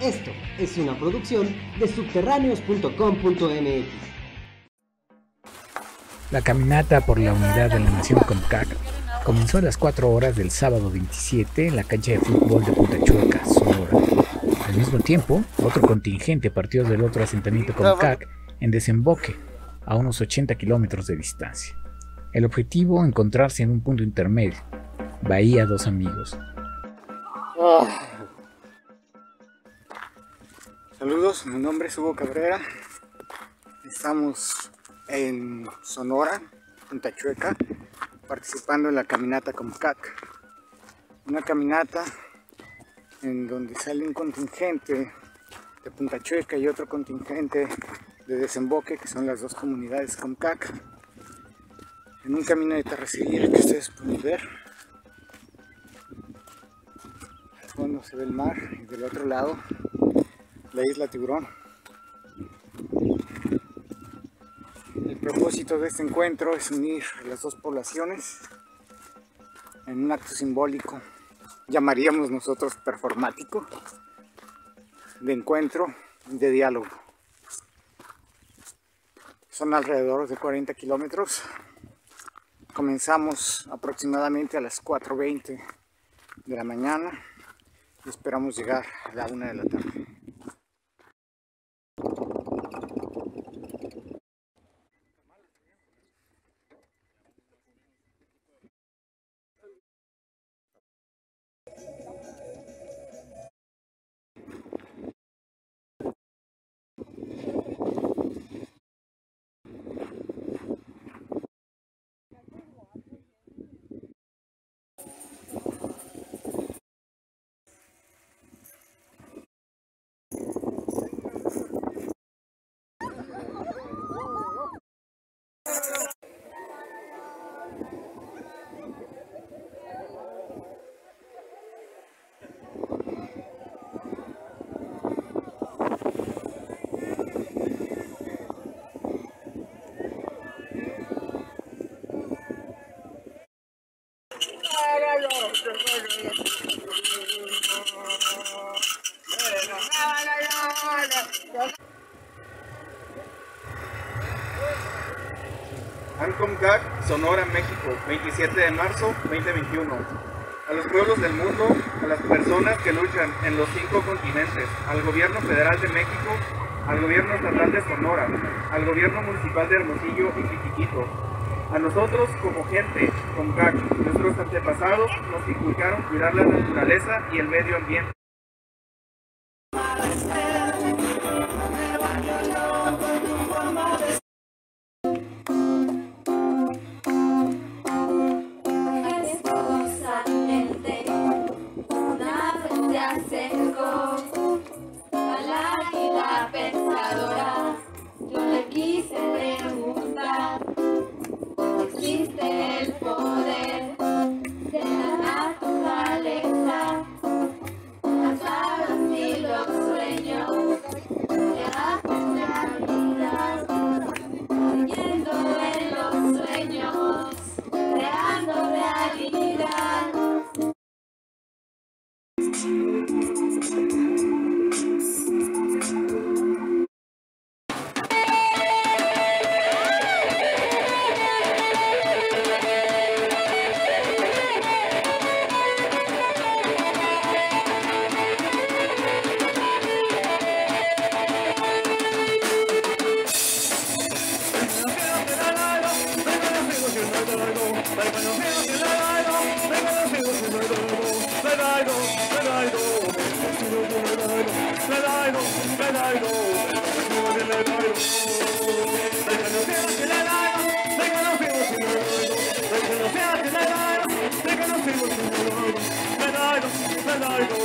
Esto es una producción de subterráneos.com.mx. La caminata por la unidad de la Nación CONCAC comenzó a las 4 horas del sábado 27 en la cancha de fútbol de Punta Chueca, Sonora. Al mismo tiempo, otro contingente partió del otro asentamiento CONCAC en desemboque, a unos 80 kilómetros de distancia. El objetivo, encontrarse en un punto intermedio, Bahía Dos Amigos. Saludos, mi nombre es Hugo Cabrera. Estamos en Sonora, en Tachueca, participando en la caminata COMCAC. Una caminata en donde sale un contingente de Punta Chueca y otro contingente de desemboque, que son las dos comunidades COMCAC, en un camino de terracería que ustedes pueden ver. Al fondo se ve el mar y del otro lado la isla Tiburón. El propósito de este encuentro es unir las dos poblaciones en un acto simbólico, llamaríamos nosotros performático, de encuentro y de diálogo. Son alrededor de 40 kilómetros. Comenzamos aproximadamente a las 4.20 de la mañana y esperamos llegar a la 1 de la tarde. Sonora, México, 27 de marzo 2021. A los pueblos del mundo, a las personas que luchan en los cinco continentes, al gobierno federal de México, al gobierno estatal de Sonora, al gobierno municipal de Hermosillo y Chiquiquito, a nosotros como gente, CONCAC, nuestros antepasados nos inculcaron cuidar la naturaleza y el medio ambiente. Dando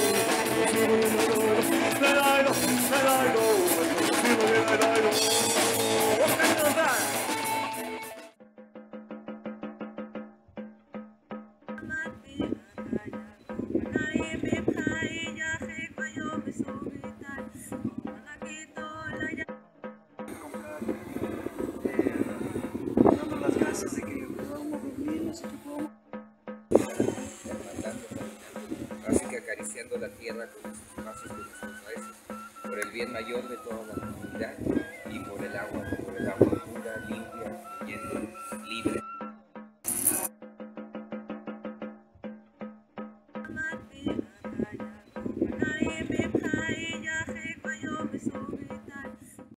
la tierra con los espacios de nuestros raíces, por el bien mayor de toda la comunidad y por el agua, por el agua pura, limpia, fluyendo, libre.